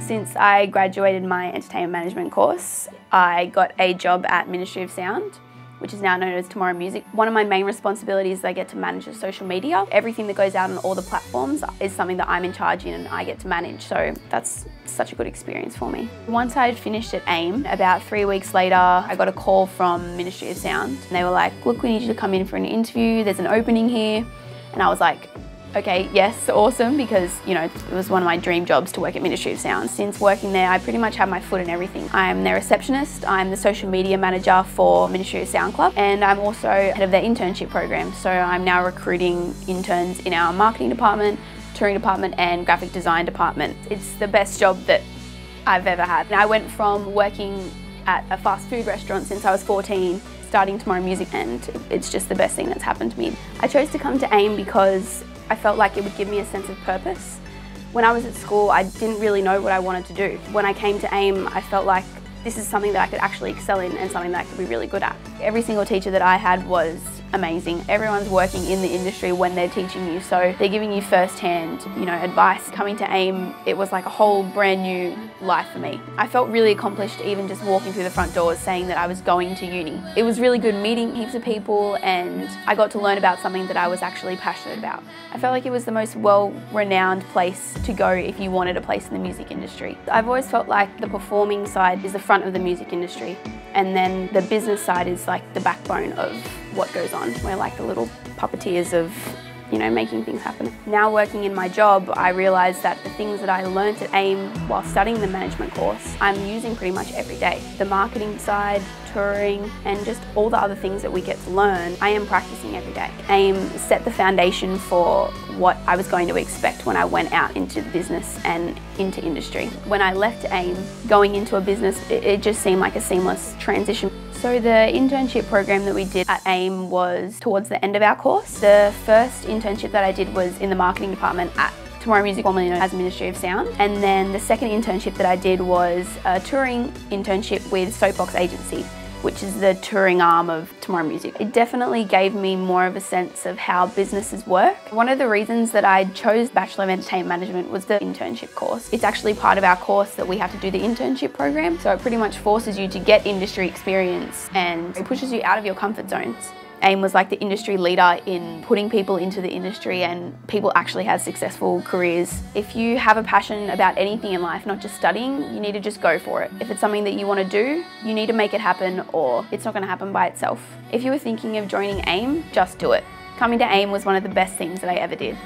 Since I graduated my entertainment management course, I got a job at Ministry of Sound which is now known as Tomorrow Music. One of my main responsibilities is I get to manage the social media. Everything that goes out on all the platforms is something that I'm in charge in and I get to manage. So that's such a good experience for me. Once I had finished at AIM, about three weeks later, I got a call from Ministry of Sound. And they were like, look, we need you to come in for an interview. There's an opening here. And I was like, okay, yes, awesome, because you know it was one of my dream jobs to work at Ministry of Sound. Since working there, I pretty much have my foot in everything. I'm their receptionist, I'm the social media manager for Ministry of Sound Club, and I'm also head of their internship program. So I'm now recruiting interns in our marketing department, touring department, and graphic design department. It's the best job that I've ever had. And I went from working at a fast food restaurant since I was 14 starting Tomorrow Music and it's just the best thing that's happened to me. I chose to come to AIM because I felt like it would give me a sense of purpose. When I was at school, I didn't really know what I wanted to do. When I came to AIM, I felt like this is something that I could actually excel in and something that I could be really good at. Every single teacher that I had was amazing. Everyone's working in the industry when they're teaching you, so they're giving you first-hand, you know, advice. Coming to AIM, it was like a whole brand new life for me. I felt really accomplished even just walking through the front doors saying that I was going to uni. It was really good meeting heaps of people and I got to learn about something that I was actually passionate about. I felt like it was the most well-renowned place to go if you wanted a place in the music industry. I've always felt like the performing side is the front of the music industry and then the business side is like the backbone of what goes on. We're like the little puppeteers of you know, making things happen. Now working in my job, I realise that the things that I learnt at AIM while studying the management course, I'm using pretty much every day. The marketing side, touring, and just all the other things that we get to learn, I am practicing every day. AIM set the foundation for what I was going to expect when I went out into the business and into industry. When I left AIM, going into a business, it just seemed like a seamless transition. So the internship program that we did at AIM was towards the end of our course. The first internship that I did was in the marketing department at Tomorrow Music, formerly known as Ministry of Sound. And then the second internship that I did was a touring internship with Soapbox Agency which is the touring arm of Tomorrow Music. It definitely gave me more of a sense of how businesses work. One of the reasons that I chose Bachelor of Entertainment Management was the internship course. It's actually part of our course that we have to do the internship program, so it pretty much forces you to get industry experience and it pushes you out of your comfort zones. AIM was like the industry leader in putting people into the industry and people actually have successful careers. If you have a passion about anything in life, not just studying, you need to just go for it. If it's something that you want to do, you need to make it happen or it's not going to happen by itself. If you were thinking of joining AIM, just do it. Coming to AIM was one of the best things that I ever did.